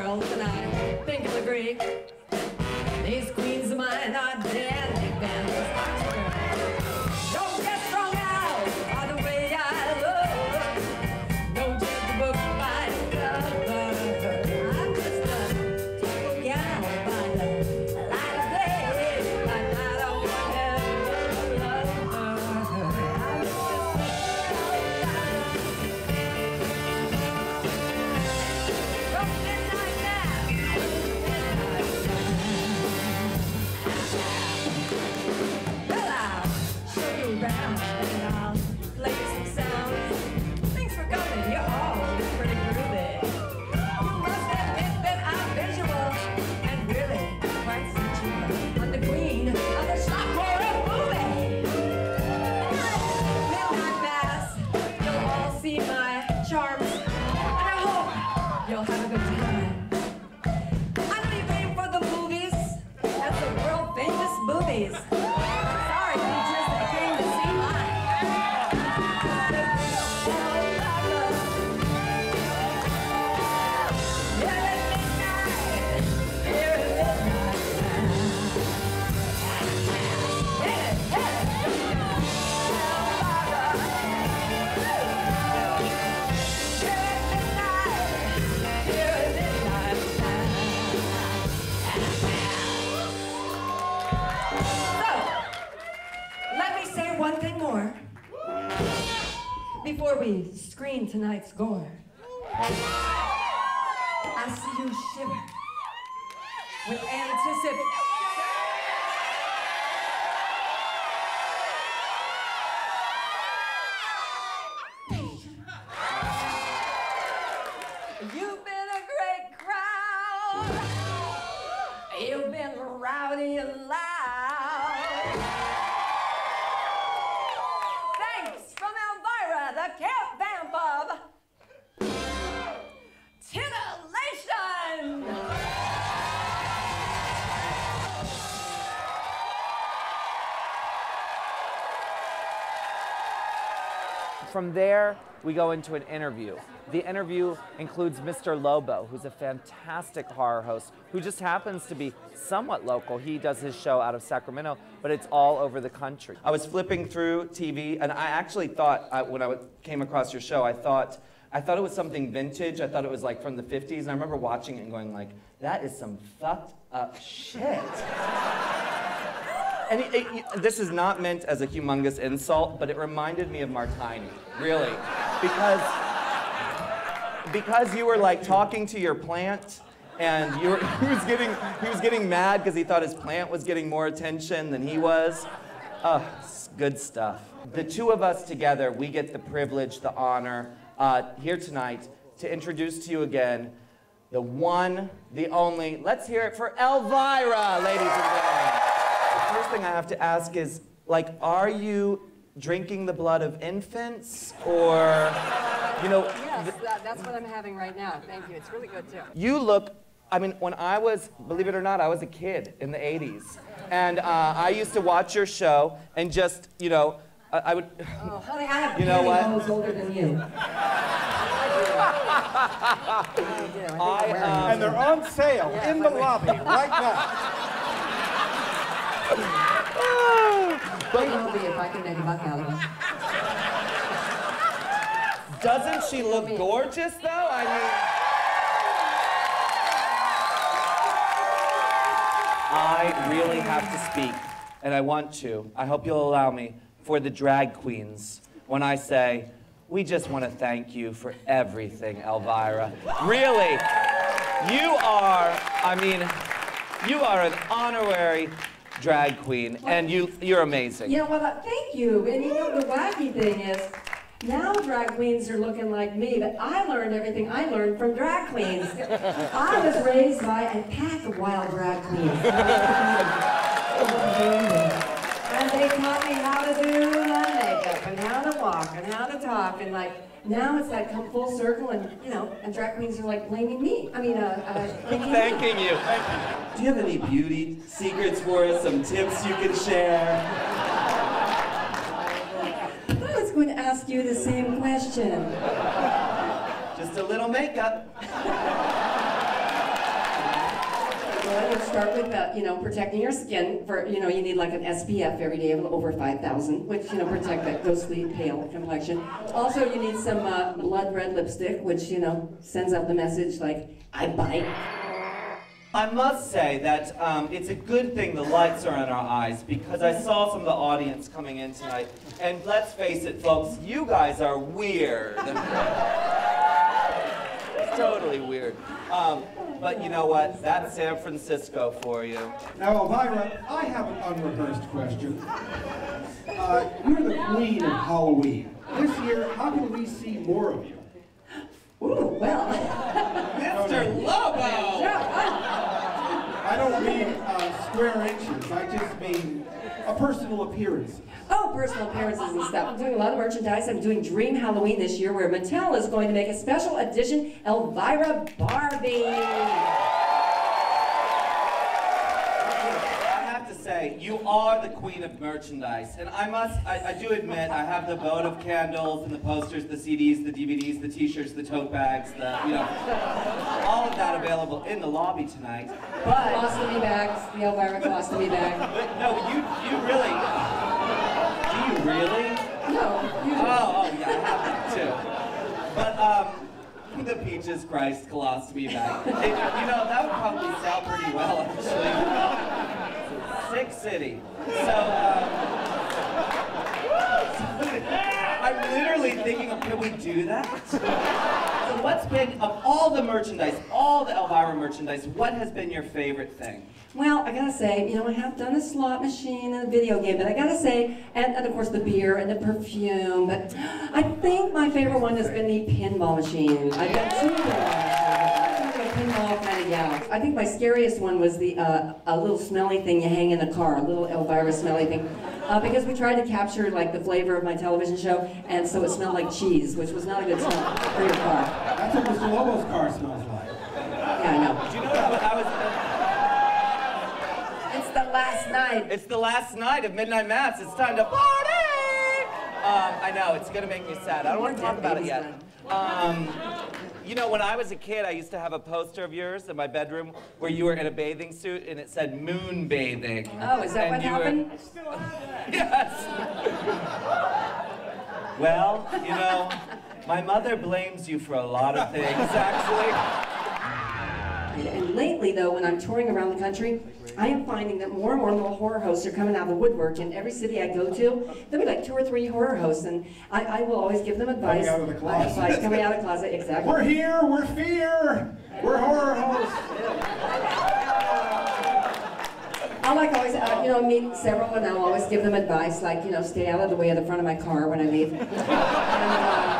girls, and I think you'll agree. These famous one thing more before we screen tonight's gore. I see you shiver with anticipation. You've been From there, we go into an interview. The interview includes Mr. Lobo, who's a fantastic horror host who just happens to be somewhat local. He does his show out of Sacramento, but it's all over the country. I was flipping through TV, and I actually thought uh, when I came across your show, I thought I thought it was something vintage. I thought it was like from the 50s, and I remember watching it and going like, "That is some fucked up shit." And it, it, this is not meant as a humongous insult, but it reminded me of Martiny, really, because because you were like talking to your plant and you were, he was getting he was getting mad because he thought his plant was getting more attention than he was. Oh, good stuff. The two of us together, we get the privilege, the honor uh, here tonight to introduce to you again the one, the only. Let's hear it for Elvira, ladies and gentlemen. The first thing I have to ask is, like, are you drinking the blood of infants, or, you know? Yes, that, that's what I'm having right now. Thank you. It's really good too. You look, I mean, when I was, believe it or not, I was a kid in the 80s. And uh, I used to watch your show and just, you know, I, I would. Oh, honey, I have You know what? pantyhose older than you. I do. I do. I I, um, And they're on sale Yeah, in the by the way. lobby right now. Big movie if I can make a buck out of it. Doesn't she look gorgeous, though? I mean. I really have to speak, and I want to. I hope you'll allow me for the drag queens when I say, we just want to thank you for everything, Elvira. Really, you are, I mean, you are an honorary drag queen, and you, you're amazing. You know what? uh, Thank you. And you know the wacky thing is, now drag queens are looking like me, but I learned everything I learned from drag queens. I was raised by a pack of wild drag queens. And they taught me how to do the makeup and how to walk and how to talk and like now it's like come full circle and you know and drag queens are like blaming me. I mean, uh, uh, thanking. Thanking you. Do you have any beauty secrets for us? Some tips you can share? I was going to ask you the same question. Just a little makeup. Well, let's start with, uh, you know, protecting your skin. For you know, you need like an SPF every day of over 5,000, which you know protect that ghostly pale complexion. Also, you need some uh, blood red lipstick, which you know sends out the message like I bite. I must say that um, it's a good thing the lights are in our eyes because I saw some of the audience coming in tonight. And let's face it, folks, you guys are weird. it's totally weird. Um, but you know what? That's San Francisco for you. Now, Elvira, I have an unrehearsed question. Uh, you're the queen of Halloween. This year, how can we see more of you? Ooh, well. Mr. Lobo! I don't mean uh, square inches. I just mean a personal appearance. Oh, personal appearances and stuff. I'm doing a lot of merchandise. I'm doing Dream Halloween this year where Mattel is going to make a special edition Elvira Barbie. You are the queen of merchandise. And I must, I, I do admit, I have the boat of candles and the posters, the CDs, the DVDs, the t-shirts, the tote bags, the, you know, all of that available in the lobby tonight. But, Colostomy bags, the Elvira colostomy bag. but no, you, you really, do you really? No, you Oh, oh, yeah, I have that too. But, um, the Peaches Christ colostomy bag. It, you know, that would probably sell pretty well, actually. Sick City. So, um, I'm literally thinking, of, can we do that? So what's been, of all the merchandise, all the Elvira merchandise, what has been your favorite thing? Well, I gotta say, you know, I have done a slot machine and a video game, but I gotta say, and, and of course the beer and the perfume, but I think my favorite one has been the pinball machine. I've done two pinball machines. I'm a pinball kind of gal. I think my scariest one was the uh, a little smelly thing you hang in the car, a little Elvira smelly thing. Uh, because we tried to capture like the flavor of my television show, and so it smelled like cheese, which was not a good smell for your car. That's what Mr. Lobo's car smells like. Yeah, I know. Do you know what I was... It's the last night. It's the last night of Midnight Mass. It's time to party! Um, I know, it's gonna make me sad. I don't want to talk about it yet. Um, you know, when I was a kid, I used to have a poster of yours in my bedroom where you were in a bathing suit and it said moon bathing. Oh, is that And what you were- happened? Yes. well, you know, my mother blames you for a lot of things, actually. And lately, though, when I'm touring around the country, I am finding that more and more little horror hosts are coming out of the woodwork. In every city I go to, there'll be like two or three horror hosts, and I, I will always give them advice. Coming out of the closet. Advice coming out of the closet, exactly. We're here, we're fear, we're horror hosts. I like always, uh, you know, meet several, and I'll always give them advice, like, you know, stay out of the way of the front of my car when I leave. and, uh,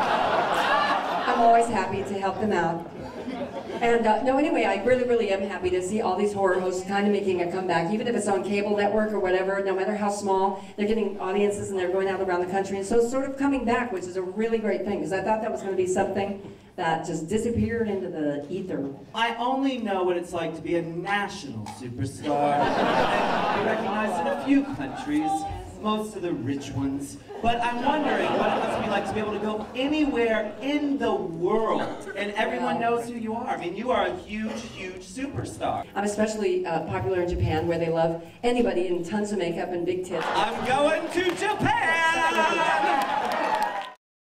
I'm always happy to help them out. And uh, no, anyway, I really, really am happy to see all these horror hosts kind of making a comeback, even if it's on cable network or whatever. No matter how small, they're getting audiences and they're going out around the country, and so it's sort of coming back, which is a really great thing because I thought that was going to be something that just disappeared into the ether. I only know what it's like to be a national superstar. and be recognized in a few countries, most of the rich ones. But I'm wondering what it must be like to be able to go anywhere in the world and everyone knows who you are. I mean, you are a huge, huge superstar. I'm especially uh, popular in Japan, where they love anybody in tons of makeup and big tits. I'm going to Japan!